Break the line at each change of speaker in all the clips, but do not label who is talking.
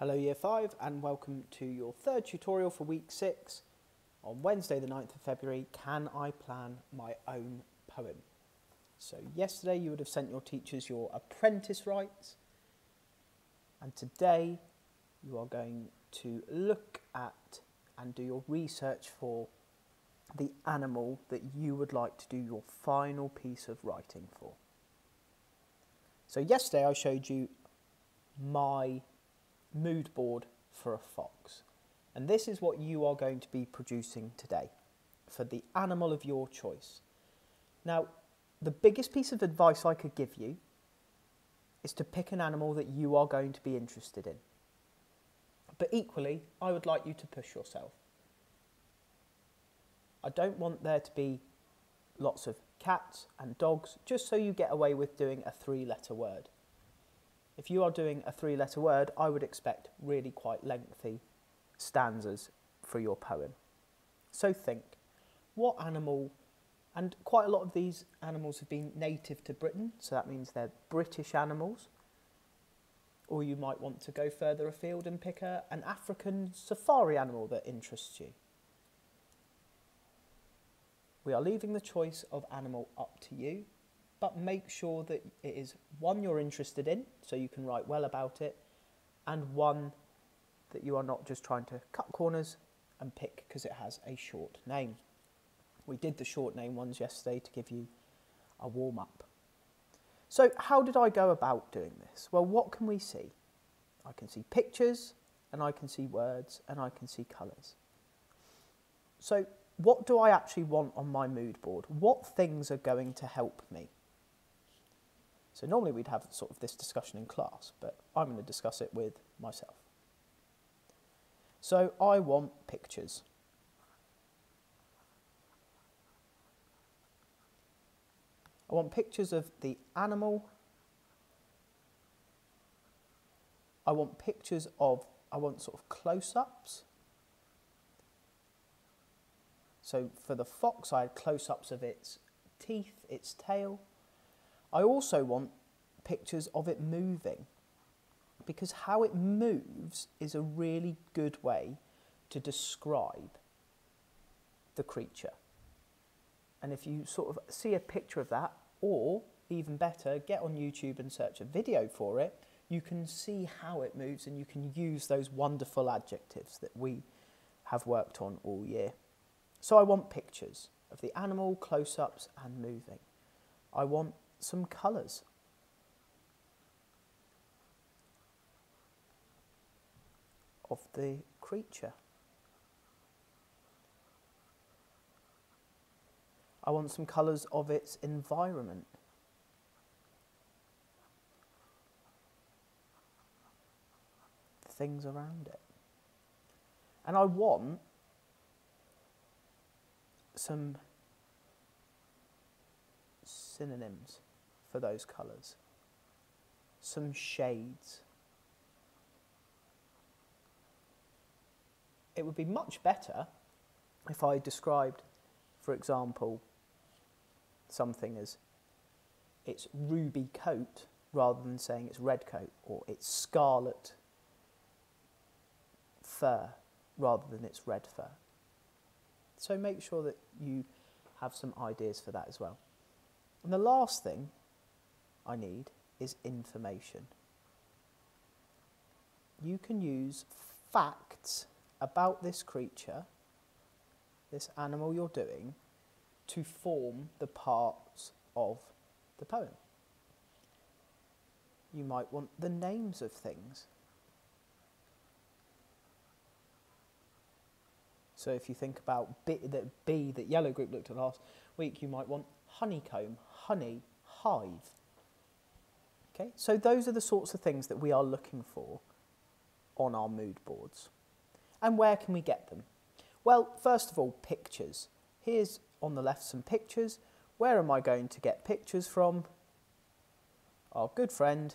Hello Year 5 and welcome to your third tutorial for week 6. On Wednesday the 9th of February, can I plan my own poem? So yesterday you would have sent your teachers your apprentice writes and today you are going to look at and do your research for the animal that you would like to do your final piece of writing for. So yesterday I showed you my mood board for a fox. And this is what you are going to be producing today for the animal of your choice. Now, the biggest piece of advice I could give you is to pick an animal that you are going to be interested in. But equally, I would like you to push yourself. I don't want there to be lots of cats and dogs just so you get away with doing a three letter word. If you are doing a three letter word, I would expect really quite lengthy stanzas for your poem. So think, what animal, and quite a lot of these animals have been native to Britain, so that means they're British animals. Or you might want to go further afield and pick a, an African safari animal that interests you. We are leaving the choice of animal up to you but make sure that it is one you're interested in, so you can write well about it, and one that you are not just trying to cut corners and pick because it has a short name. We did the short name ones yesterday to give you a warm up. So how did I go about doing this? Well, what can we see? I can see pictures and I can see words and I can see colours. So what do I actually want on my mood board? What things are going to help me? So normally we'd have sort of this discussion in class, but I'm going to discuss it with myself. So I want pictures. I want pictures of the animal. I want pictures of, I want sort of close-ups. So for the fox, I had close-ups of its teeth, its tail. I also want pictures of it moving because how it moves is a really good way to describe the creature. And if you sort of see a picture of that, or even better, get on YouTube and search a video for it, you can see how it moves and you can use those wonderful adjectives that we have worked on all year. So I want pictures of the animal, close ups, and moving. I want some colours. of the creature. I want some colours of its environment. Things around it. And I want some synonyms for those colours, some shades. It would be much better if I described, for example, something as its ruby coat rather than saying it's red coat or it's scarlet fur rather than it's red fur. So make sure that you have some ideas for that as well. And the last thing I need is information. You can use facts about this creature, this animal you're doing, to form the parts of the poem. You might want the names of things. So if you think about bee, that bee that Yellow Group looked at last week, you might want honeycomb, honey, hive. Okay, so those are the sorts of things that we are looking for on our mood boards. And where can we get them? Well, first of all, pictures. Here's on the left some pictures. Where am I going to get pictures from? Our good friend,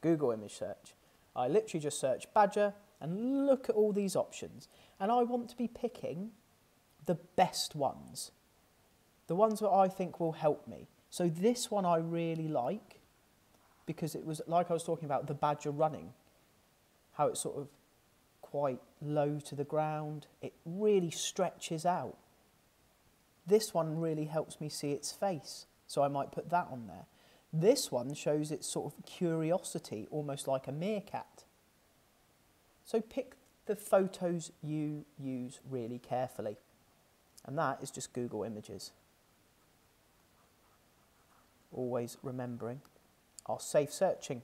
Google image search. I literally just search badger and look at all these options. And I want to be picking the best ones, the ones that I think will help me. So this one I really like. because it was like I was talking about the badger running, how it's sort of quite low to the ground. It really stretches out. This one really helps me see its face, so I might put that on there. This one shows its sort of curiosity, almost like a meerkat. So pick the photos you use really carefully. And that is just Google Images. Always remembering our safe searching.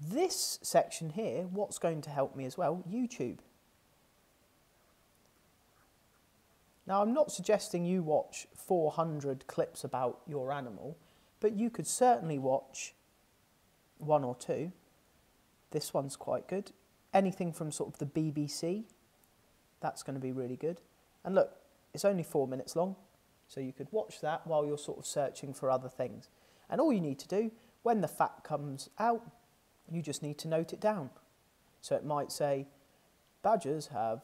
This section here, what's going to help me as well? YouTube. Now, I'm not suggesting you watch 400 clips about your animal, but you could certainly watch one or two. This one's quite good. Anything from sort of the BBC, that's going to be really good. And look, it's only four minutes long, so you could watch that while you're sort of searching for other things. And all you need to do, when the fact comes out, you just need to note it down. So it might say, badgers have,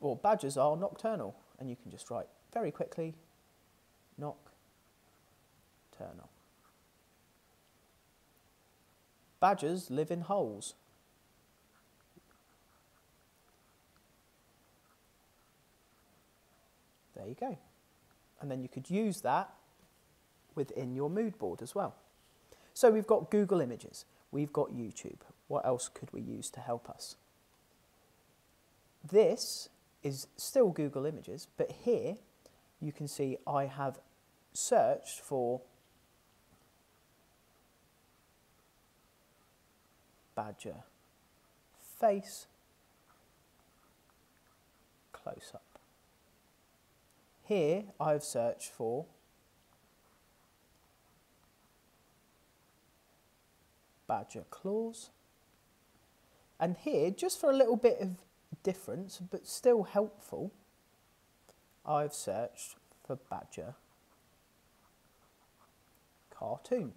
or badgers are nocturnal and you can just write very quickly nocturnal. Badgers live in holes. There you go. And then you could use that within your mood board as well. So we've got Google Images, we've got YouTube. What else could we use to help us? This is still Google Images, but here you can see I have searched for badger face close up. Here I've searched for badger claws. And here, just for a little bit of difference, but still helpful, I've searched for Badger cartoon.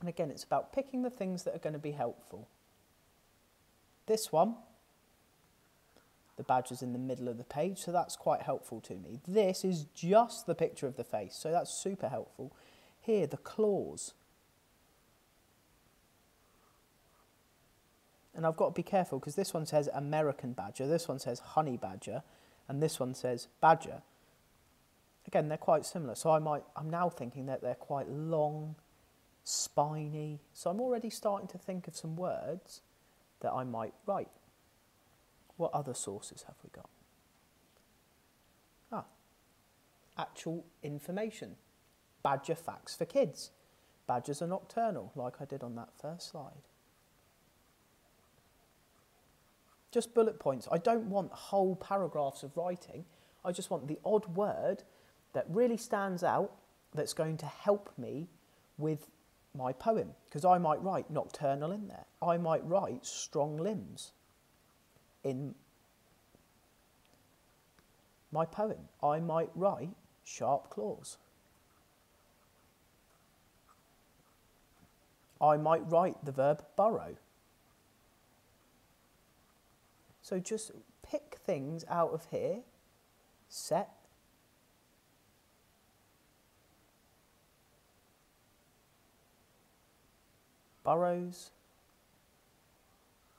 And again, it's about picking the things that are going to be helpful. This one, the badger's in the middle of the page, so that's quite helpful to me. This is just the picture of the face, so that's super helpful. Here, the claws. And I've got to be careful because this one says American badger, this one says honey badger, and this one says badger. Again, they're quite similar. So I might, I'm now thinking that they're quite long, spiny. So I'm already starting to think of some words that I might write. What other sources have we got? Ah, actual information. Badger facts for kids. Badgers are nocturnal, like I did on that first slide. Just bullet points. I don't want whole paragraphs of writing. I just want the odd word that really stands out that's going to help me with my poem. Because I might write nocturnal in there. I might write strong limbs in my poem. I might write sharp claws. I might write the verb burrow. So just pick things out of here, sett, burrows,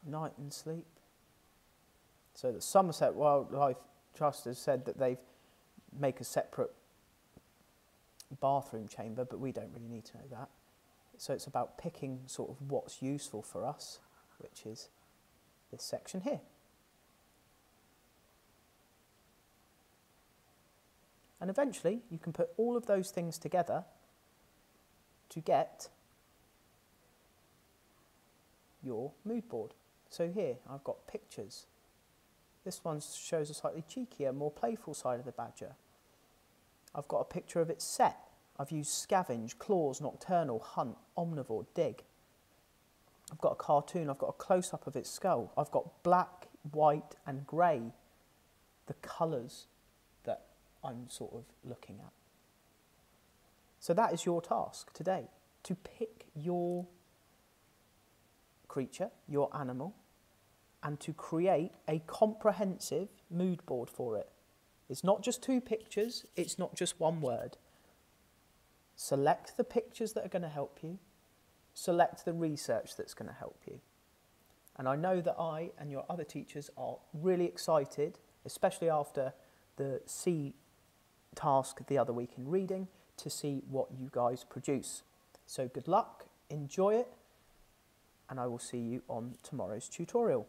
night and sleep. So the Somerset Wildlife Trust has said that they've make a separate bathroom chamber, but we don't really need to know that. So it's about picking sort of what's useful for us, which is this section here. And eventually you can put all of those things together to get your mood board. So here I've got pictures. This one shows a slightly cheekier, more playful side of the badger. I've got a picture of its sett. I've used scavenge, claws, nocturnal, hunt, omnivore, dig. I've got a cartoon, I've got a close-up of its skull. I've got black, white and grey, the colours that I'm sort of looking at. So that is your task today to pick your creature, your animal, and to create a comprehensive mood board for it. It's not just two pictures, it's not just one word. select the pictures that are going to help you, select the research that's going to help you. And I know that I and your other teachers are really excited, especially after the C task the other week in reading, to see what you guys produce. So good luck, enjoy it, and I will see you on tomorrow's tutorial.